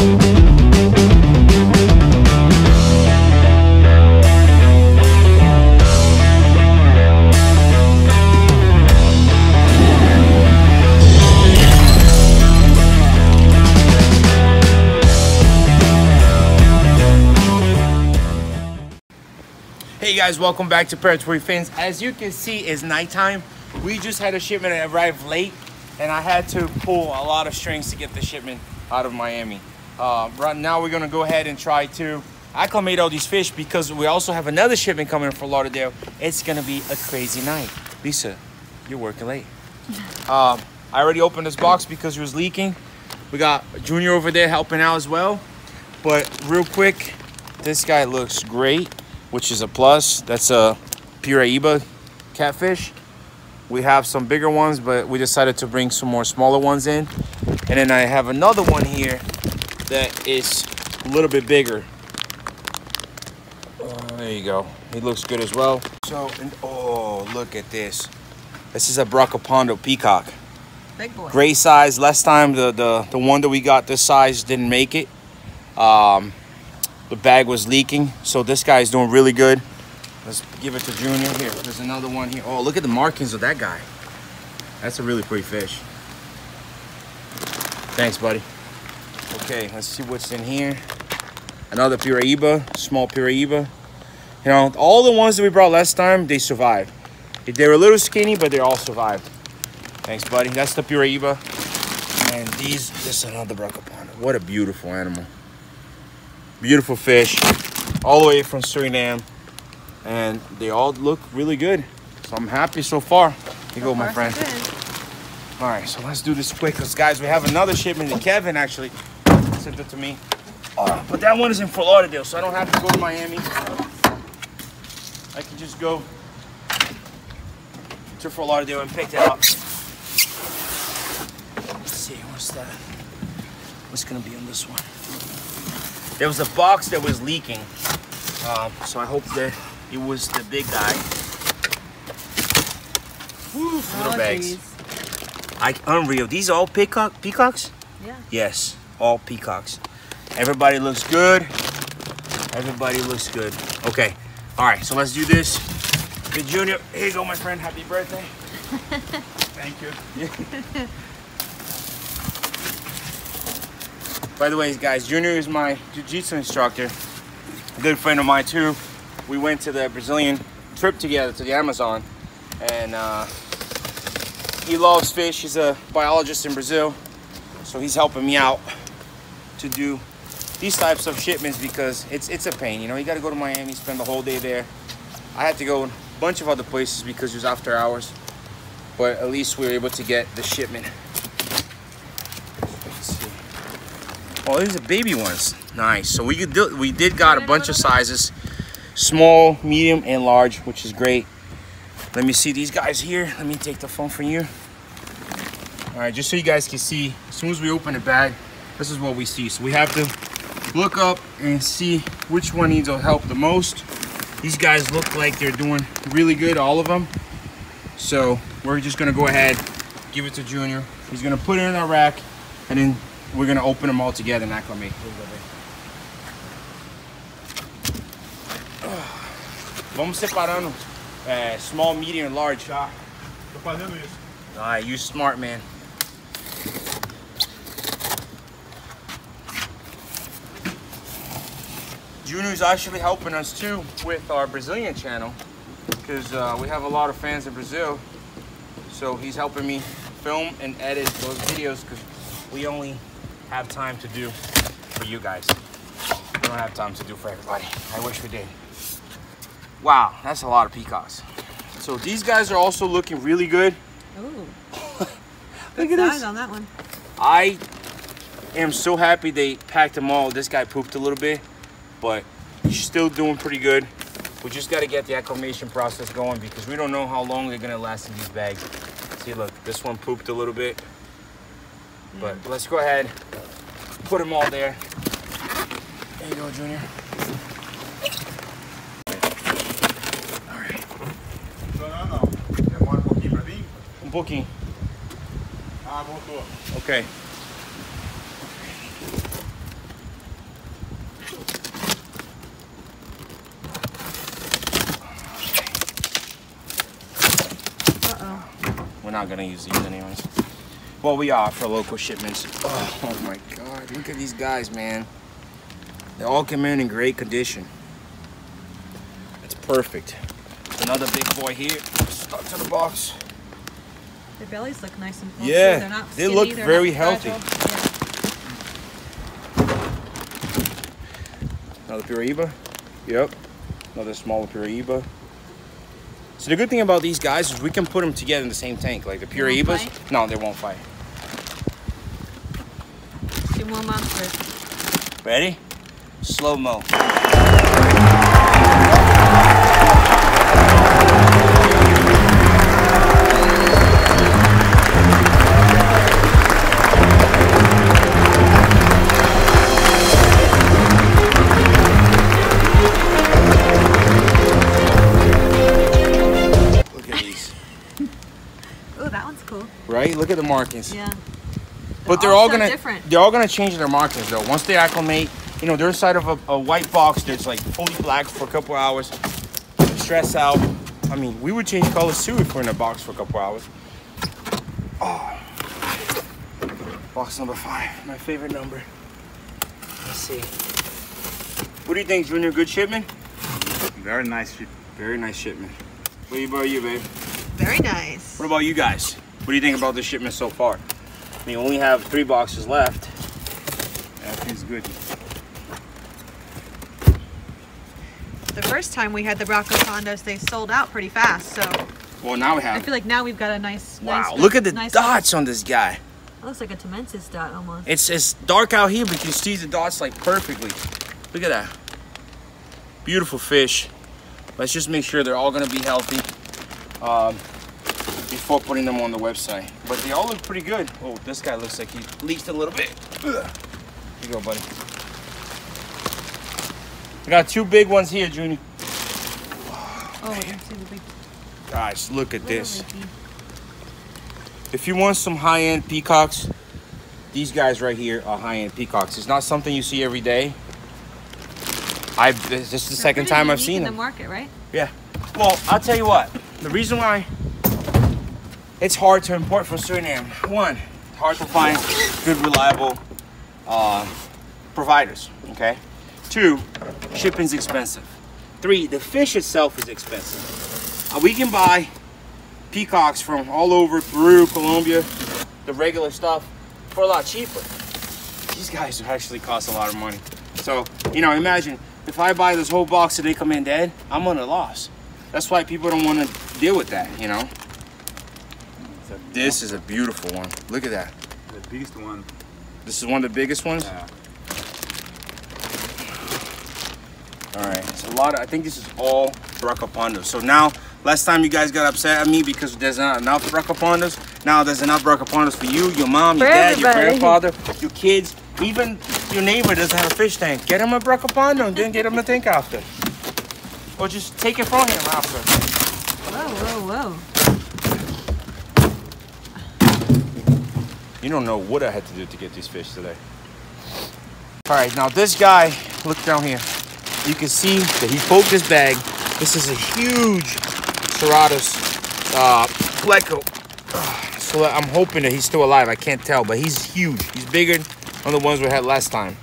Hey guys, welcome back to Predatory Fins. As you can see, it's nighttime. We just had a shipment that arrived late, and I had to pull a lot of strings to get the shipment out of Miami. Uh, right now, we're gonna go ahead and try to acclimate all these fish because we also have another shipment coming from Lauderdale. It's gonna be a crazy night. Lisa, you're working late. Um, I already opened this box because it was leaking. We got Junior over there helping out as well. But real quick, this guy looks great which is a plus. That's a Piraiba catfish. We have some bigger ones, but we decided to bring some more smaller ones in. And then I have another one here that is a little bit bigger. Uh, there you go. He looks good as well. So, and, oh, look at this. This is a Brokopondo peacock. Big boy. Great size. Last time the, the, the one that we got this size didn't make it. Um, the bag was leaking so this guy is doing really good let's give it to junior here there's another one here oh look at the markings of that guy that's a really pretty fish thanks buddy okay let's see what's in here. Another piraiba small piraiba you know all the ones that we brought last time they survived. They were a little skinny but they all survived. Thanks buddy. That's the piraiba and these this is another brokopondo what a beautiful animal. Beautiful fish all the way from Suriname. And they all look really good. So I'm happy so far. Here you go my friend. all right so let's do this quick because guys we have another shipment that Kevin actually sent it to me uh, but that one is in Fort Lauderdale so I don't have to go to Miami I can just go to Fort Lauderdale and pick that up let's see what's that what's gonna be on this one there was a box that was leaking. Um, so I hope that it was the big guy. Woo, little Oh, bags. geez. I, unreal. These all peacock peacocks? Yeah. Yes, all peacocks. Everybody looks good. Everybody looks good. Okay. All right, so let's do this. Hey, Junior, here you go, my friend. Happy birthday. Thank you. By the way, guys, Junior is my jiu-jitsu instructor. A good friend of mine too. We went to the Brazilian trip together to the Amazon, and uh, he loves fish. He's a biologist in Brazil, so he's helping me out to do these types of shipments because it's it's a pain. You know, you got to go to Miami, spend the whole day there. I had to go a bunch of other places because it was after hours, but at least we were able to get the shipment. Let's see. Oh, these are baby ones. Nice. So we could do, we did got a bunch of sizes, small, medium, and large, which is great. Let me see these guys here. Let me take the phone from you. All right, just so you guys can see, as soon as we open the bag, this is what we see. So we have to look up and see which one needs help the most. These guys look like they're doing really good, all of them. So we're just gonna go ahead, give it to Junior. He's gonna put it in our rack, and then we're gonna open them all together and acclimate. Vamos separando é, small, medium, large. Tá. Tô fazendo isso. Alright, you smart man. Junior's actually helping us too with our Brazilian channel because uh, we have a lot of fans in Brazil. So he's helping me film and edit those videos because we only have time to do for you guys. We don't have time to do for everybody. I wish we did. Wow, that's a lot of peacocks. So these guys are also looking really good. Ooh, Look at this. on that one. I am so happy they packed them all. This guy pooped a little bit, but he's still doing pretty good. We just got to get the acclimation process going because we don't know how long they're gonna last in these bags. See, look, this one pooped a little bit, but let's go ahead, put them all there. There you go, Junior. All right, Funcionando não. Demora um pouquinho pra vir? um pouquinho. Ah, voltou. Okay. Not gonna use these anyways. Well, we are for local shipments. Oh, oh my God, look at these guys, man. They all come in in great condition. It's perfect. Another big boy here, stuck to the box. Their bellies look nice and full. Yeah. They're not they skinny, look they're very healthy. fragile. Another Piraiba. Yep. Another smaller Piraiba. So the good thing about these guys is we can put them together in the same tank. Like the pure fight? No, they won't fight. Two more monsters. Ready? Slow Right? Look at the markings. Yeah. But they're all so gonna different. they're all gonna change their markings though. Once they acclimate, you know, they're inside of a, a white box that's like fully black for a couple hours. Stress out. I mean, we would change colors too if we're in a box for a couple hours. Oh. Box number five, my favorite number. Let's see. What do you think, Junior? Good shipment? Very nice. Very nice shipment. What about you, babe? Very nice. What about you guys? What do you think about the shipment so far? I mean, we only have three boxes left. That feels good. The first time we had the Brokopondos, they sold out pretty fast. So Well, now we have. I feel like now we've got a nice. Wow, nice, look at the nice dots on this guy. It looks like a Temensis dot almost. It's it's dark out here, but you can see the dots like perfectly. Look at that. Beautiful fish. Let's just make sure they're all gonna be healthy um, before putting them on the website. But they all look pretty good. Oh, this guy looks like he leaked a little bit. Ugh. Here you go, buddy. We got two big ones here, Junior. Oh, you can see the big. Guys, look at this. If you want some high-end peacocks, these guys right here are high-end peacocks. It's not something you see every day. I this is the They're second time I've seen in them. the market, right? Yeah. Well, I'll tell you what. The reason why it's hard to import from Suriname. One, hard to find good, reliable uh, providers. Okay. Two, shipping's expensive. Three, the fish itself is expensive. Uh, we can buy peacocks from all over Peru, Colombia, the regular stuff for a lot cheaper. These guys actually cost a lot of money. So, you know, imagine if I buy this whole box and they come in dead, I'm on a loss. That's why people don't want to deal with that, you know? It's a, This is a beautiful one. Look at that. the biggest one. This is one of the biggest ones. Yeah. All right, it's a lot. Of, I think this is all Brokopondos. So now, last time you guys got upset at me because there's not enough Brokopondos. Now there's enough Brokopondos for you, your mom, your For dad, your grandfather, your kids, even your neighbor doesn't have a fish tank. Get him a Brokopondo and then get him a tank after. Or just take it from him after. Whoa, whoa, whoa. You don't know what I had to do to get these fish today. All right, now this guy, look down here. You can see that he poked his bag. This is a huge Serratus uh, pleco. So I'm hoping that he's still alive. I can't tell, but he's huge. He's bigger than the ones we had last time.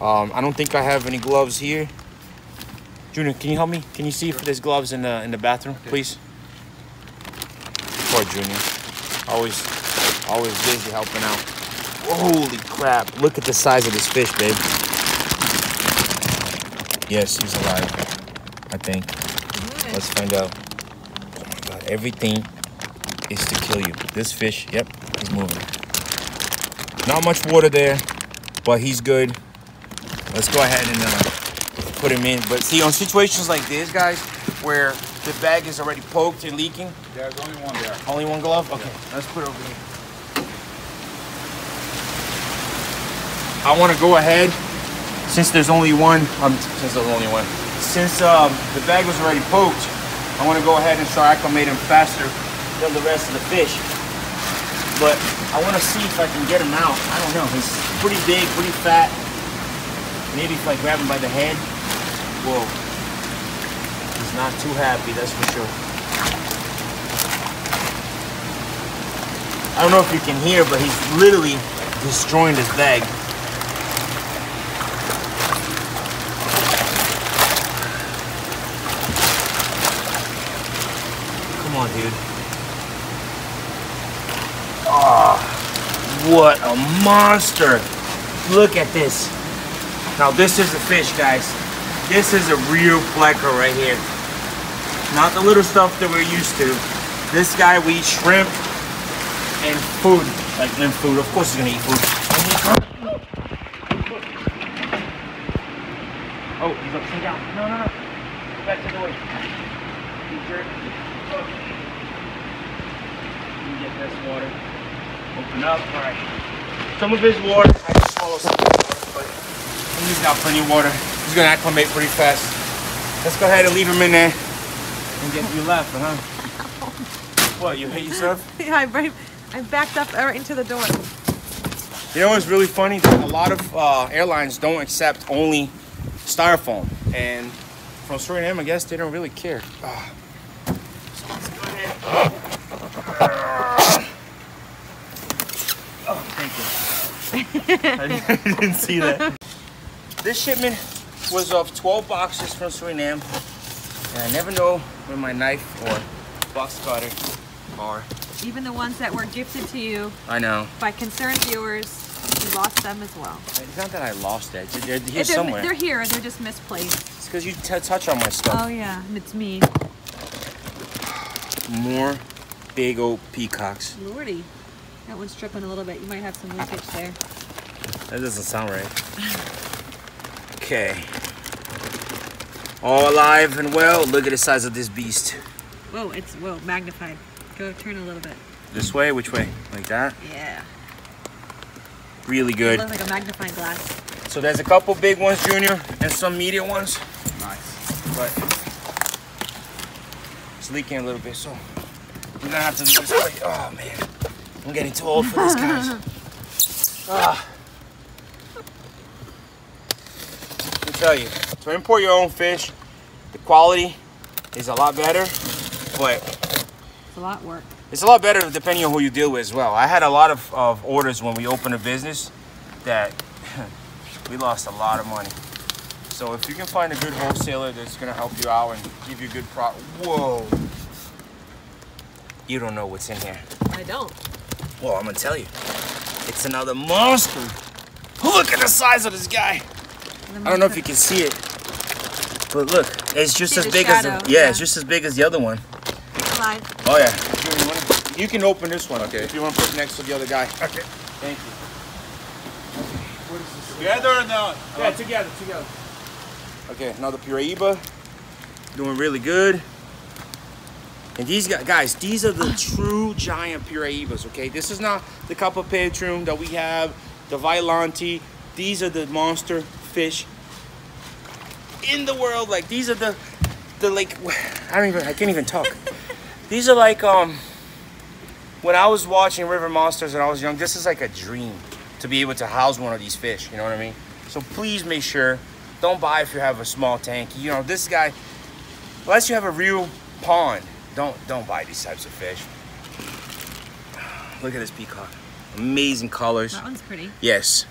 Um, I don't think I have any gloves here. Junior, can you help me? Can you see if there's gloves in the in the bathroom, please? Poor Junior. Always, always busy helping out. Holy crap! Look at the size of this fish, babe. Yes, he's alive. I think. Let's find out. Oh my god! Everything is to kill you. This fish, yep, he's moving. Not much water there, but he's good. Let's go ahead and uh, put him in. But see, on situations like this, guys, where the bag is already poked and leaking, There's only one there. only one glove? Okay, let's put it over here. I want to go ahead, since there's only one, um, since there's only one, since um, the bag was already poked, I want to go ahead and start acclimating him faster than the rest of the fish. But I want to see if I can get him out. I don't know, he's pretty big, pretty fat. Maybe if I grab him by the head, whoa. He's not too happy, that's for sure. I don't know if you can hear, but he's literally destroying this bag. Dude. Oh, what a monster. Look at this. Now this is a fish, guys. This is a real plecker right here. Not the little stuff that we're used to. This guy, we eat shrimp and food. Like, and food. Of course he's gonna eat food. Oh, he's upside down. No, no, no. Back to the way. Get this water. Open up. All right. Some of his water, I just swallow some of his water, but he's got plenty of water. He's gonna acclimate pretty fast. Let's go ahead and leave him in there and get you laughing, huh? What, you hate yourself? Yeah, I, right, I backed up right into the door. You know what's really funny? A lot of uh, airlines don't accept only styrofoam, and from Suriname, I guess they don't really care. Ah. So let's go ahead. Oh, thank you. I didn't see that. This shipment was of 12 boxes from Suriname, and I never know where my knife or box cutter are. Even the ones that were gifted to you I know. by concerned viewers, you lost them as well. It's not that I lost it. They're here they're, somewhere. they're here, they're just misplaced. It's because you t- touch on my stuff. Oh yeah, it's me. More big old peacocks. Lordy. That one's tripping a little bit. You might have some leakage there. That doesn't sound right. Okay. All alive and well. Look at the size of this beast. Whoa, it's whoa, magnified. Go turn a little bit. This way? Which way? Like that? Yeah. Really It good. looks like a magnifying glass. So there's a couple big ones, Junior, and some medium ones. Nice. But it's leaking a little bit, so we're gonna have to do this way. Oh man, I'm getting too old for this, guys. ah. Let me tell you, to import your own fish, the quality is a lot better, but It's a lot work. it's a lot better depending on who you deal with as well. I had a lot of, of orders when we opened a business that we lost a lot of money. So if you can find a good wholesaler that's gonna help you out and give you good pro whoa. You don't know what's in here. I don't. Well, I'm gonna tell you. It's another monster. Look at the size of this guy. I don't know if you can see it. But look, it's just See as the big as the, yeah, yeah. it's just as big as the other one. Slide. Oh yeah. You, wanna- you can open this one, okay? If you want to put next to the other guy. Okay. Thank you. Together or not? Uh-huh. Yeah, together, together. Okay, another Piraiba. Doing really good. And these guys, guys, these are the true giant Piraibas, okay? This is not the Capapretum that we have, the Vaillanti. These are the monster fish in the world. Like, these are the, the like, I don't even, I can't even talk. these are like, um, when I was watching River Monsters when I was young, this is like a dream to be able to house one of these fish. You know what I mean? So please make sure, don't buy if you have a small tank. You know, this guy, unless you have a real pond, don't don't buy these types of fish. Look at this peacock. Amazing colors. That one's pretty. Yes,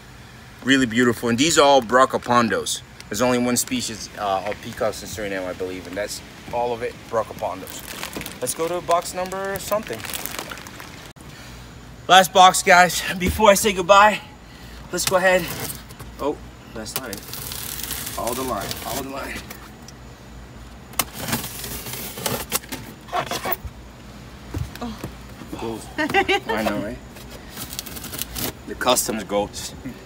really beautiful. And these are all Brokopondos. There's only one species uh, of peacocks in Suriname, I believe, and that's all of it Bracapondos. Let's go to box number something. Last box, guys. Before I say goodbye, let's go ahead. Oh, that's not it. Follow the line. Follow the line. Gold. I know, right? The customs goats.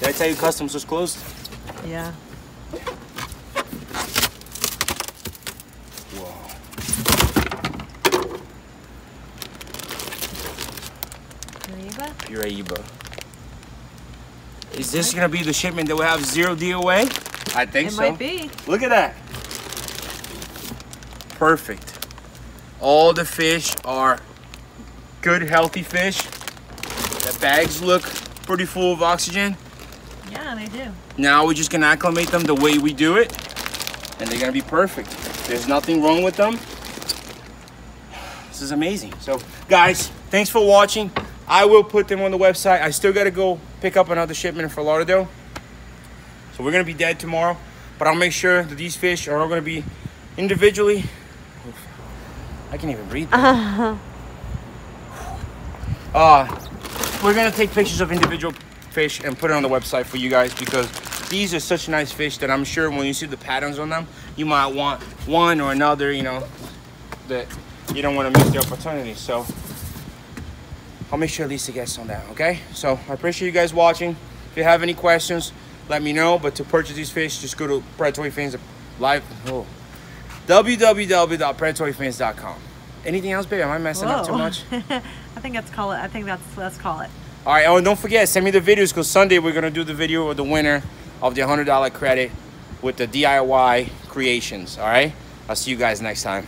Did I tell you customs was closed? Yeah. Whoa. Kariba? Piraiba. Is this gonna be the shipment that will have zero DOA? I think It so. might be. Look at that. Perfect. All the fish are good, healthy fish. The bags look pretty full of oxygen. Yeah, they do. Now we're just gonna acclimate them the way we do it, and they're gonna be perfect. There's nothing wrong with them. This is amazing. So, guys, thanks for watching. I will put them on the website. I still got to go pick up another shipment for Lauderdale. So we're gonna be dead tomorrow, but I'll make sure that these fish are all gonna be individually. I can't even breathe. Uh, we're gonna take pictures of individual fish and put it on the website for you guys because these are such nice fish that I'm sure when you see the patterns on them, you might want one or another, you know, that you don't want to miss the opportunity. So I'll make sure at least Lisa gets on that, okay? So I appreciate you guys watching. If you have any questions, let me know. But to purchase these fish, just go to Predatory Fins live. Oh, www.predatoryfins.com. Anything else, babe? Am I messing up too much? I think that's call it. I think that's let's call it. All right. Oh, and don't forget, send me the videos because Sunday we're gonna do the video of the winner of the hundred dollar credit with the DIY creations. All right. I'll see you guys next time.